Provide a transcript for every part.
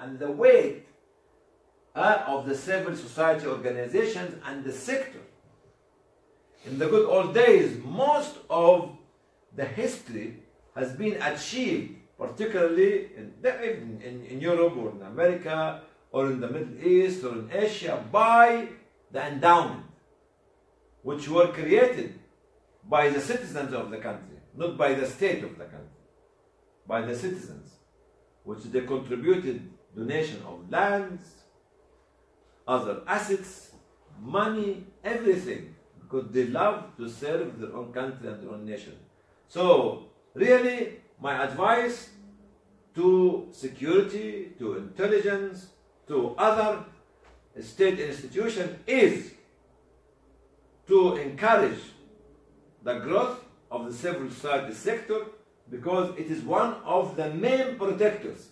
and the weight uh, of the civil society organizations and the sector. In the good old days, most of the history has been achieved, particularly in, in, in Europe or in America or in the Middle East or in Asia, by the endowment, which were created by the citizens of the country, not by the state of the country, by the citizens, which they contributed donation of lands, other assets, money, everything, because they love to serve their own country and their own nation. So, really, my advice to security, to intelligence, to other state institutions is to encourage the growth of the civil society sector because it is one of the main protectors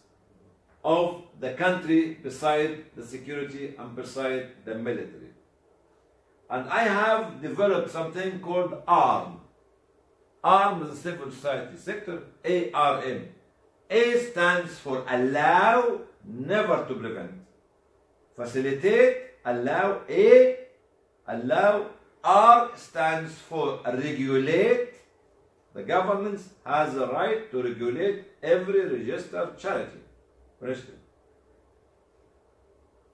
of the country beside the security and beside the military. And I have developed something called ARM. ARM is the civil society sector, ARM. A stands for allow, never to prevent. Facilitate, allow, A, allow. R stands for regulate. The government has the right to regulate every registered charity.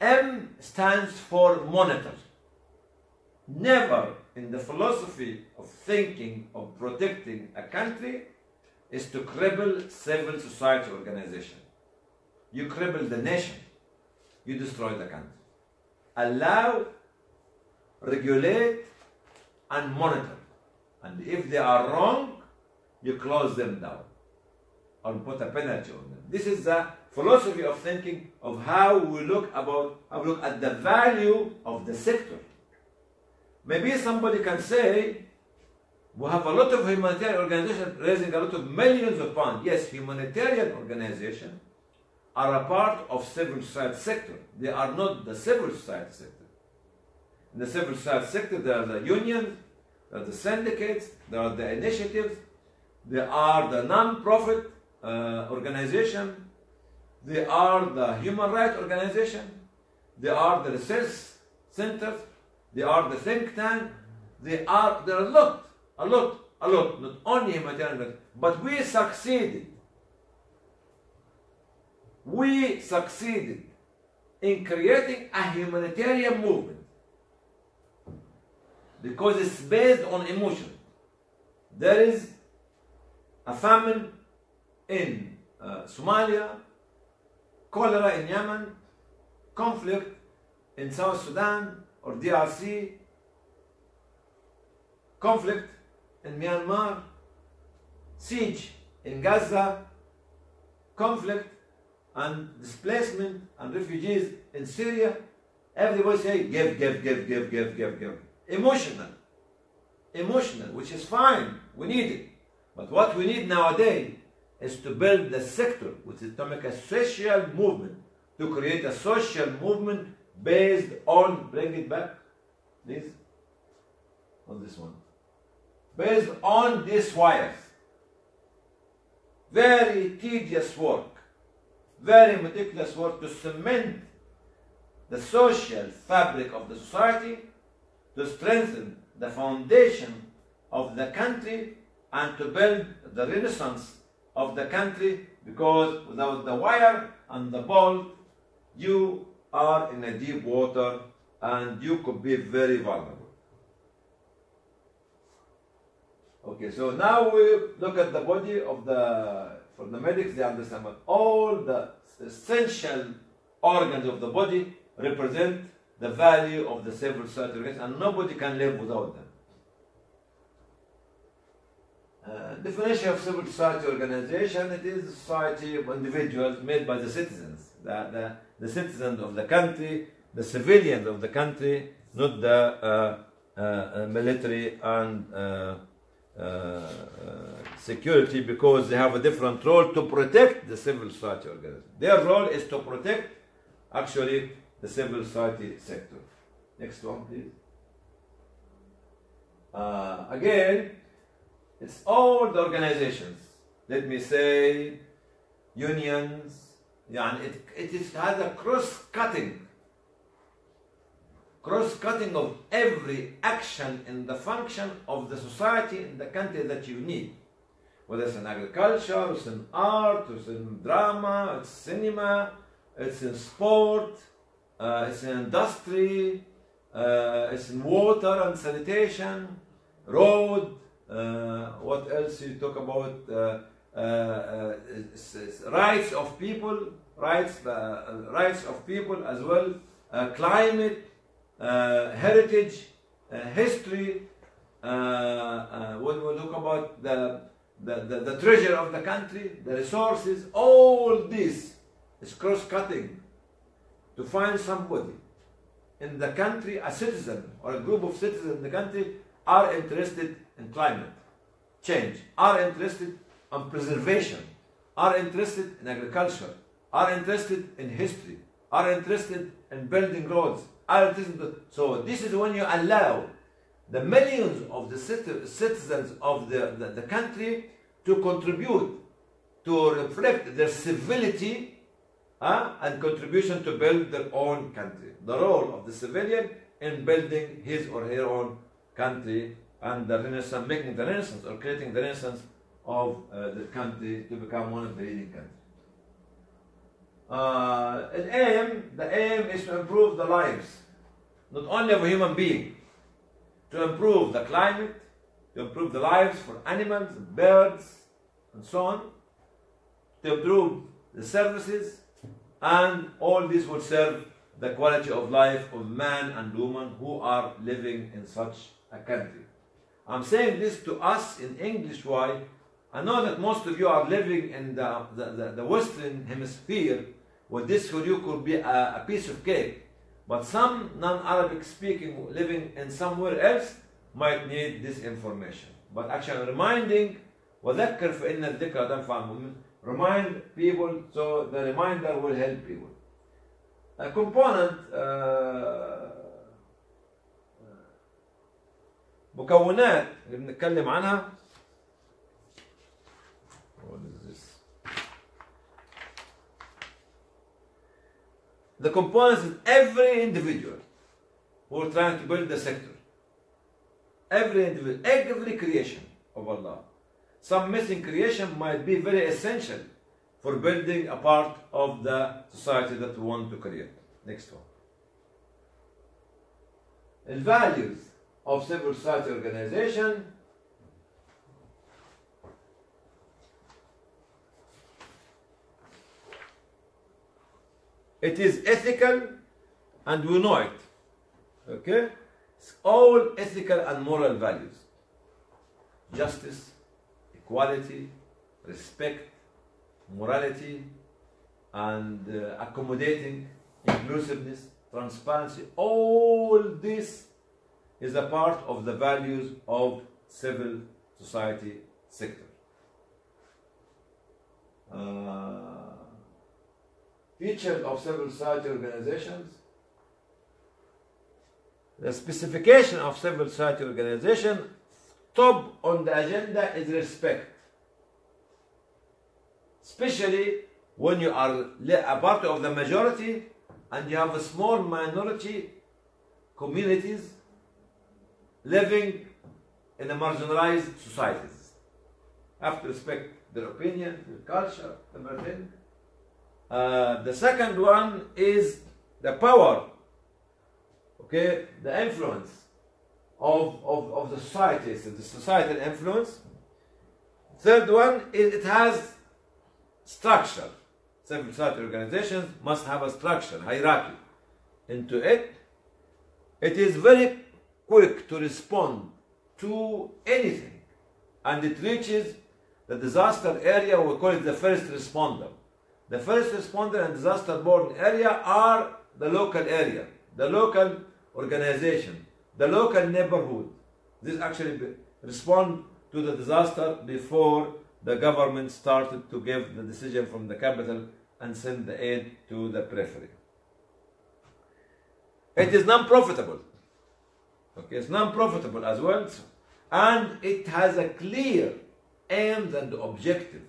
M stands for monitor. Never in the philosophy of thinking of protecting a country is to cripple civil society organization. You cripple the nation, you destroy the country. Allow, regulate, and monitor. And if they are wrong, you close them down or put a penalty on them. This is the philosophy of thinking of how we look about how we look at the value of the sector. Maybe somebody can say, we have a lot of humanitarian organizations raising a lot of millions of pounds. Yes, humanitarian organizations are a part of civil society sector. They are not the civil society sector. In the civil society sector, there are the unions, there are the syndicates, there are the initiatives, there are the non-profit uh, organization, they are the human rights organization, they are the research centers, they are the think tank, they are, there are a lot, a lot, a lot, not only humanitarian, but we succeeded. We succeeded in creating a humanitarian movement. Because it's based on emotion. There is a famine in uh, Somalia, cholera in Yemen, conflict in South Sudan or DRC, conflict in Myanmar, siege in Gaza, conflict and displacement and refugees in Syria. Everybody say give, give, give, give, give, give, give. Emotional. Emotional, which is fine. We need it. But what we need nowadays is to build the sector, which is to make a social movement, to create a social movement based on, bring it back, please, on this one, based on these wires. Very tedious work, very meticulous work to cement the social fabric of the society, to strengthen the foundation of the country, and to build the renaissance of the country because without the wire and the bolt, you are in a deep water and you could be very vulnerable. Okay, so now we look at the body of the, for the medics, they understand that all the essential organs of the body represent the value of the civil society and nobody can live without them. Uh, definition of civil society organization, it is a society of individuals made by the citizens, the, the, the citizens of the country, the civilians of the country, not the uh, uh, military and uh, uh, security because they have a different role to protect the civil society organization. Their role is to protect actually the civil society sector. Next one, please. again, it's all the organizations. Let me say unions, يعني it, it is has a cross cutting cross cutting of every action in the function of the society in the country that you need whether it's in agriculture, it's in art, it's in drama, it's cinema, it's in sport, uh, it's in industry, uh, it's in water and sanitation, road, uh, what else you talk about? Uh, uh, uh, rights of people, rights, uh, rights of people as well, uh, climate, uh, heritage, uh, history. Uh, uh, when we talk about the, the, the, the treasure of the country, the resources, all this is cross-cutting to find somebody in the country, a citizen or a group of citizens in the country are interested in climate change, are interested in preservation, are interested in agriculture, are interested in history, are interested in building roads, are interested in so this is when you allow the millions of the citizens of the, the, the country to contribute to reflect their civility uh, and contribution to build their own country. The role of the civilian in building his or her own country and the renaissance, making the renaissance or creating the renaissance of uh, the country to become one of the leading countries. Uh, an aim, the aim is to improve the lives, not only of human being, to improve the climate, to improve the lives for animals, birds, and so on, to improve the services, and all this will serve the quality of life of man and woman who are living in such a country. I'm saying this to us in English. Why? I know that most of you are living in the, the, the, the Western Hemisphere, where this for you could be a, a piece of cake. But some non-Arabic speaking living in somewhere else might need this information. But actually I'm reminding وذكر فإن الذكرى تنفع المؤمن remind people so the reminder will help people. A component uh, مكونات اللي بنتكلم عنها What is this? The components of every individual who are trying to build the sector. Every individual, every creation of Allah. Some missing creation might be very essential for building a part of the society that we want to create. Next one. The values of civil society organization It is ethical and we know it. Okay? It's all ethical and moral values. Justice, equality, respect, morality, and uh, accommodating, inclusiveness, transparency. All this is a part of the values of civil society sector. Uh, features of civil society organizations. The specification of civil society organization, top on the agenda is respect. Especially when you are a part of the majority and you have a small minority communities living in a marginalized societies. Have to respect their opinion, their culture, everything. Uh, the second one is the power, okay, the influence of, of, of the society, so the societal influence. Third one is it has structure. Civil society organizations must have a structure, hierarchy into it. It is very quick to respond to anything and it reaches the disaster area, we call it the first responder. The first responder and disaster borne area are the local area, the local organization, the local neighborhood. This actually respond to the disaster before the government started to give the decision from the capital and send the aid to the periphery. It is non-profitable. Okay, it's non-profitable as well, and it has a clear aims and objective,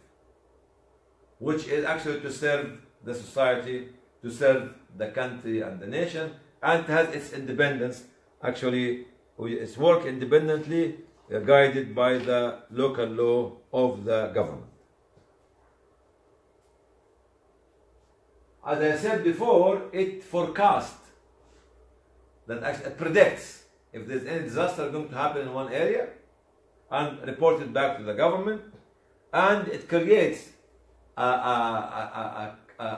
which is actually to serve the society to serve the country and the nation and has its independence. Actually, it's work independently, uh, guided by the local law of the government. As I said before, it forecasts that actually it predicts if there's any disaster going to happen in one area and report it back to the government and it creates a, a, a,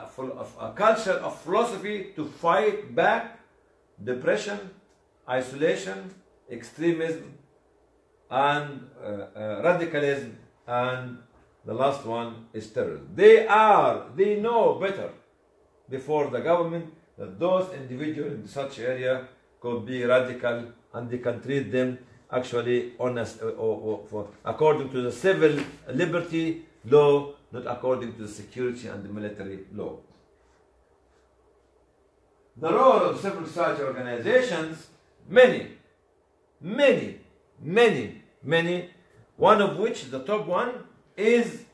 a, culture of philosophy to fight back depression, isolation, extremism, and uh, uh, radicalism, and the last one is terrorism. They are, they know better before the government that those individuals in such area could be radical and they can treat them actually honest or, or, for, according to the civil liberty law, not according to the security and the military law. The role of civil society organizations, many, many, many, many, one of which, the top one, is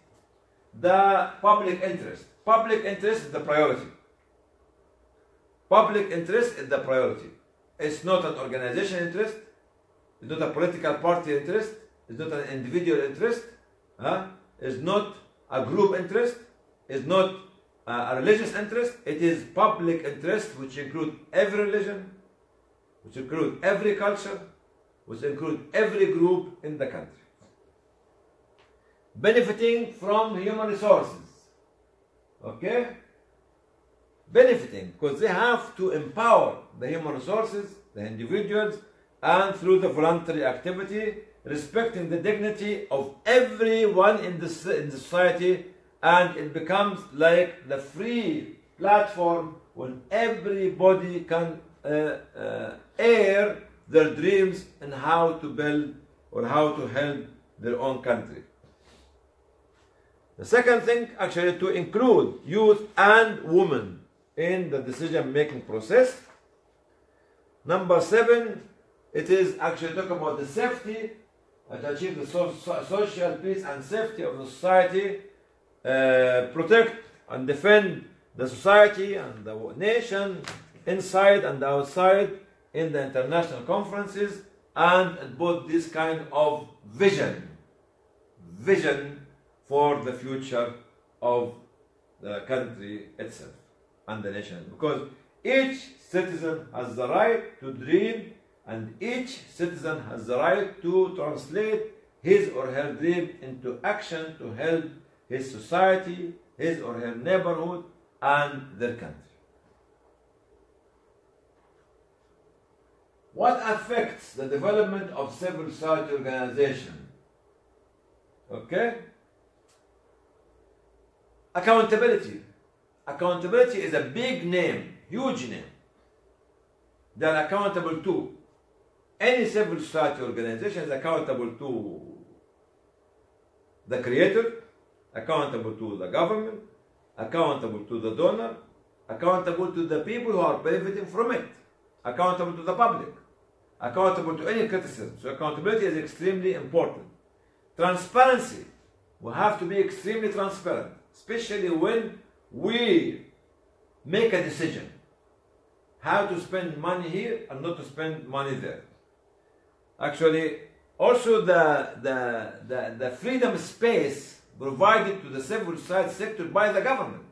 the public interest. Public interest is the priority. Public interest is the priority. It's not an organization interest, it's not a political party interest, it's not an individual interest, huh? it's not a group interest, it's not a religious interest, it is public interest which include every religion, which include every culture, which include every group in the country. Benefiting from human resources. Okay? Benefiting because they have to empower the human resources, the individuals, and through the voluntary activity, respecting the dignity of everyone in the, in the society, and it becomes like the free platform when everybody can uh, uh, air their dreams and how to build or how to help their own country. The second thing, actually, to include youth and women in the decision making process. Number seven, it is actually talking about the safety to achieve the so- so- social peace and safety of the society, uh, protect and defend the society and the nation inside and outside in the international conferences and put this kind of vision vision for the future of the country itself and the nation. Because each citizen has the right to dream, and each citizen has the right to translate his or her dream into action to help his society, his or her neighborhood, and their country. What affects the development of civil society organization? Okay? Accountability. Accountability is a big name, huge name. They are accountable to. Any civil society organization is accountable to the creator, accountable to the government, accountable to the donor, accountable to the people who are benefiting from it, accountable to the public, accountable to any criticism. So accountability is extremely important. Transparency. We have to be extremely transparent, especially when we make a decision how to spend money here and not to spend money there. Actually, also the, the, the, the freedom space provided to the civil society sector by the government.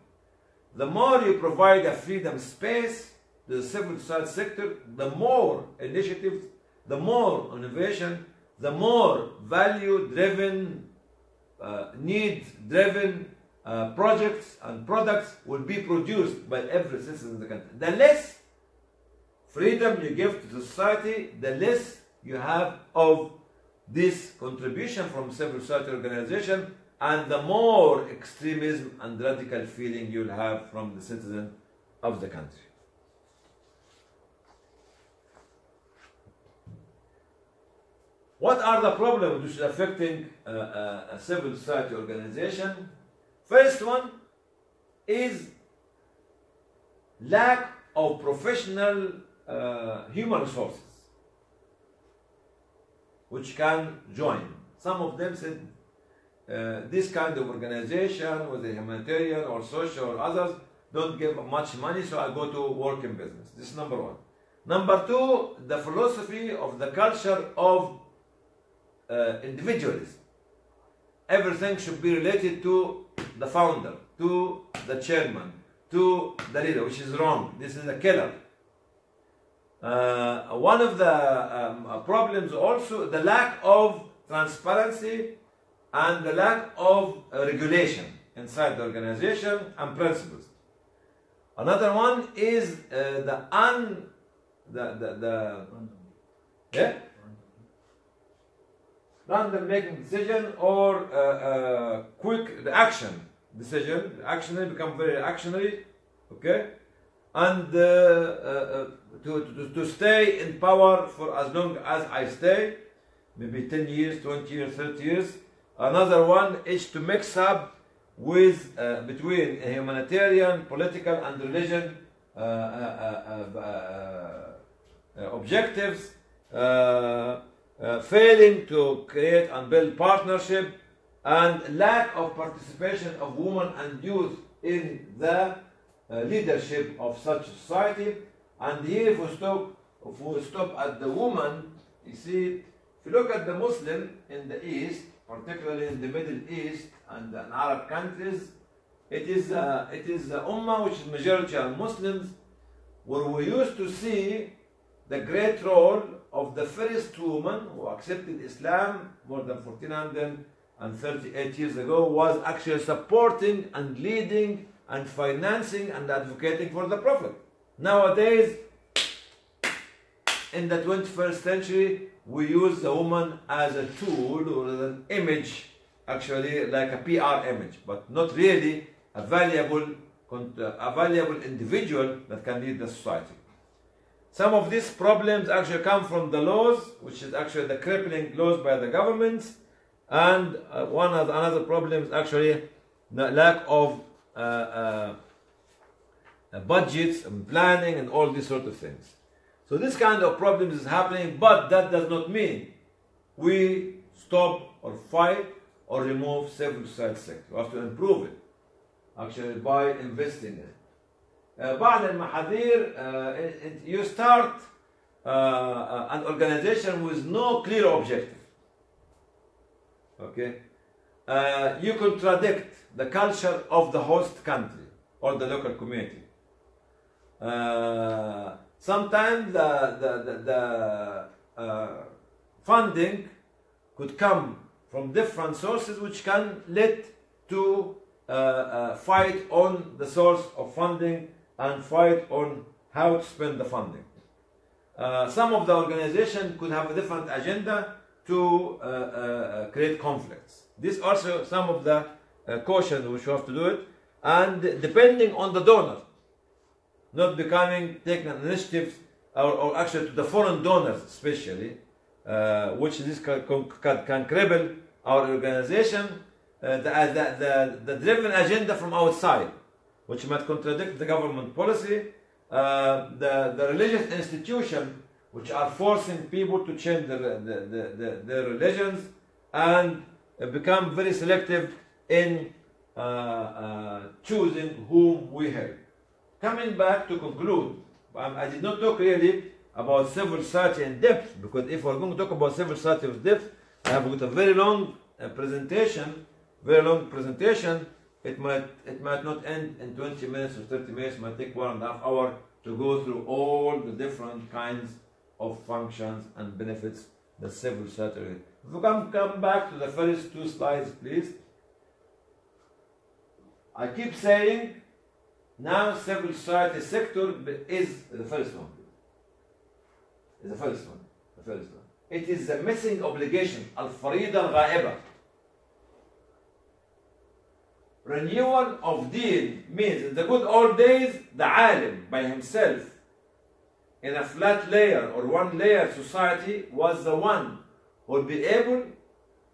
The more you provide a freedom space to the civil society sector, the more initiatives, the more innovation, the more value driven, uh, need driven uh, projects and products will be produced by every citizen in the country. The less freedom you give to society, the less you have of this contribution from civil society organization and the more extremism and radical feeling you'll have from the citizen of the country. What are the problems which are affecting uh, uh, a civil society organization? First one is lack of professional uh, human resources which can join. Some of them said uh, this kind of organization, whether humanitarian or social or others, don't give much money, so I go to work in business. This is number one. Number two, the philosophy of the culture of uh, individualism. Everything should be related to the founder, to the chairman, to the leader, which is wrong. This is a killer. Uh, one of the um, uh, problems also the lack of transparency and the lack of uh, regulation inside the organization and principles. Another one is uh, the un the the, the yeah random making decision or uh, uh, quick action decision. Actionary become very actionary, okay, and uh, uh, to, to to stay in power for as long as I stay, maybe ten years, twenty years, thirty years. Another one is to mix up with uh, between humanitarian, political, and religion uh, uh, uh, objectives, failing to create and build partnership, and lack of participation of women and youth in the leadership of such society. And here, if we stop, if we stop at the woman, you see, if you look at the Muslim in the East, particularly in the Middle East and the Arab countries, it is uh, it is the Ummah which is majority are Muslims, where we used to see the great role of the first woman who accepted Islam more than 1438 years ago was actually supporting and leading and financing and advocating for the Prophet. Nowadays, in the 21st century, we use the woman as a tool or as an image, actually like a PR image, but not really a valuable, a valuable individual that can lead the society. Some of these problems actually come from the laws, which is actually the crippling laws by the governments, and uh, one of the another problem is actually the lack of uh, uh, budgets and planning and all these sort of things. So this kind of problems is happening, but that does not mean we stop or fight or remove civil society sector. We have to improve it, actually by investing in it. Uh, بعض المحاذير uh, it- it- you start uh, uh, an organization with no clear objective. Okay, uh, you contradict the culture of the host country or the local community. Uh, sometimes the, the, the, the uh, funding could come from different sources which can lead to uh, uh, fight on the source of funding and fight on how to spend the funding. Uh, some of the organization could have a different agenda to uh, create conflicts. This also some of the cautions which we have to do it, and depending on the donor, not becoming taking initiatives or, or actually to the foreign donors especially, uh, which this can, can, can cripple our organization, uh, the, uh, the, the, the driven agenda from outside, which might contradict the government policy, uh, the, the religious institution which are forcing people to change their, the, the, the, their religions and become very selective in uh, uh, choosing whom we help. Coming back to conclude, um, I did not talk really about civil society in depth because if we're going to talk about civil society in depth, I have got a very long uh, presentation, very long presentation. It might it might not end in 20 minutes or 30 minutes. It might take one and a half hour to go through all the different kinds of functions and benefits that civil society. If we come come back to the first two slides, please. I keep saying now civil society sector is the first one. The first one. The first one. It is the missing obligation, al-farida al-ghaiba. Renewal of deen means in the good old days, the alim by himself in a flat layer or one layer society was the one who would be able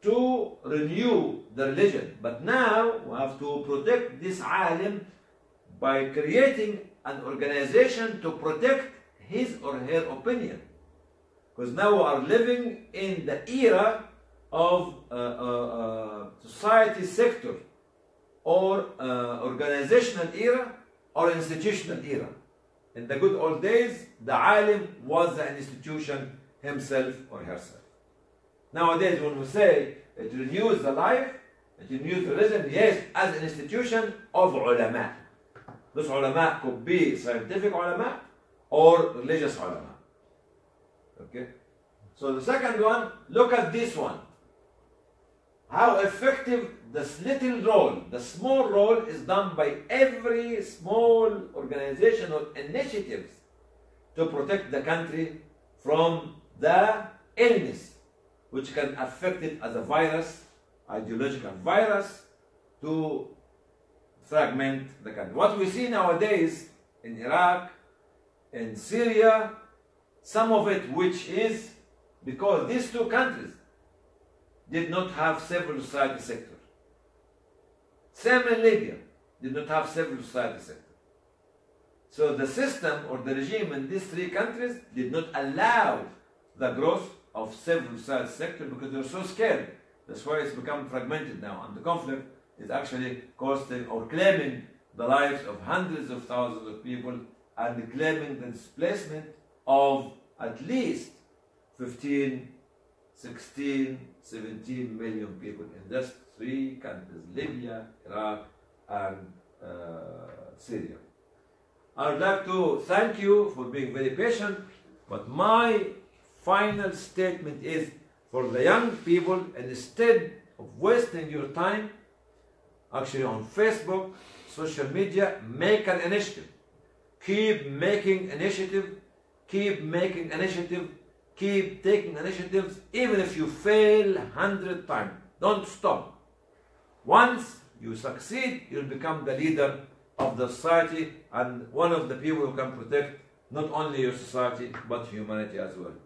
to renew the religion. But now we have to protect this alim by creating an organization to protect his or her opinion. Because now we are living in the era of uh, uh, uh, society sector or uh, organizational era or institutional era. In the good old days, the alim was the institution himself or herself. Nowadays, when we say uh, it renews the life, it renews religion, yes, as an institution of ulama. Those ulama could be scientific ulama or religious ulama. Okay? So the second one, look at this one. How effective this little role, the small role is done by every small organization or initiatives to protect the country from the illness which can affect it as a virus, ideological virus, to fragment the country. What we see nowadays in Iraq, in Syria, some of it which is because these two countries did not have civil society sector. Same in Libya, did not have civil society sector. So the system or the regime in these three countries did not allow the growth of civil society sector because they're so scared. That's why it's become fragmented now, and the conflict is actually costing or claiming the lives of hundreds of thousands of people and claiming the displacement of at least 15, 16, 17 million people in just three countries Libya, Iraq, and uh, Syria. I would like to thank you for being very patient, but my final statement is for the young people, instead of wasting your time actually on Facebook, social media, make an initiative. Keep making initiative, keep making initiative, keep taking initiatives, even if you fail hundred times. Don't stop. Once you succeed, you'll become the leader of the society and one of the people who can protect not only your society but humanity as well.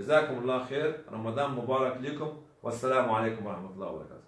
جزاكم الله خير. رمضان مبارك لكم. والسلام عليكم ورحمة الله وبركاته.